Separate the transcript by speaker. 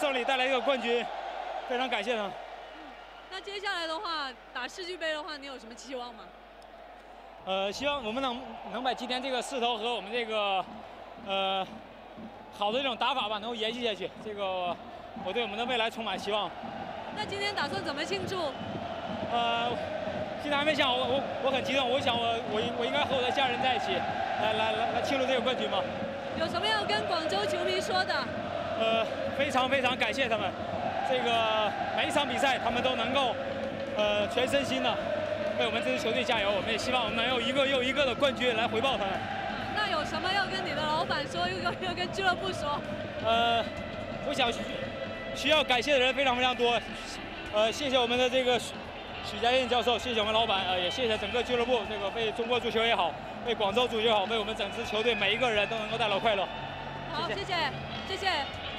Speaker 1: 胜利，带来一个冠军，非常感谢他。
Speaker 2: 那接下来的话，打世俱杯的话，你有什么期望吗？
Speaker 1: 呃，希望我们能能把今天这个势头和我们这个呃好的这种打法吧，能够延续下去。这个我对我们的未来充满希望。
Speaker 2: 那今天打算怎么庆祝？
Speaker 1: 呃，现在还没想，我我我很激动，我想我我应我应该和我的家人在一起，来来来来庆祝这个冠军吗？
Speaker 2: 有什么要跟广州球迷说的？
Speaker 1: 呃，非常非常感谢他们，这个每一场比赛他们都能够呃全身心的为我们这支球队加油，我们也希望我们能有一个又一个的冠军来回报他们。
Speaker 2: 那有什么要跟你的老板说，又要要跟俱乐部说？
Speaker 1: 呃，我想需要感谢的人非常非常多，呃，谢谢我们的这个许许家印教授，谢谢我们老板，呃，也谢谢整个俱乐部，这个为中国足球也好，为广州足球也好，为我们整支球队每一个人都能够带来快乐。
Speaker 2: 好，谢谢，谢谢。